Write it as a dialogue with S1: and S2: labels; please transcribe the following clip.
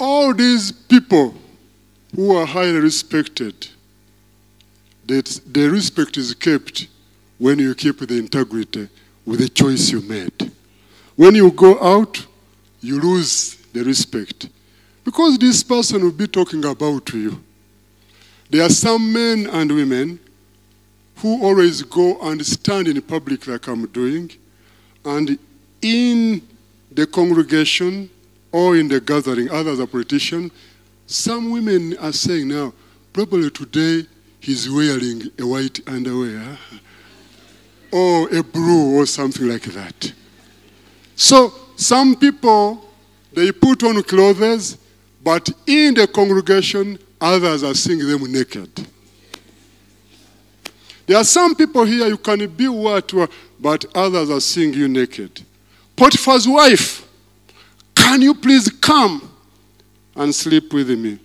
S1: all these people who are highly respected, that the respect is kept when you keep the integrity with the choice you made. When you go out, you lose the respect. Because this person will be talking about you. There are some men and women who always go and stand in public like I'm doing, and in the congregation or in the gathering, others are politicians, some women are saying now, probably today he's wearing a white underwear or a blue or something like that. So some people, they put on clothes, but in the congregation, others are seeing them naked. There are some people here, you can be what, but others are seeing you naked. Potiphar's wife, can you please come and sleep with me?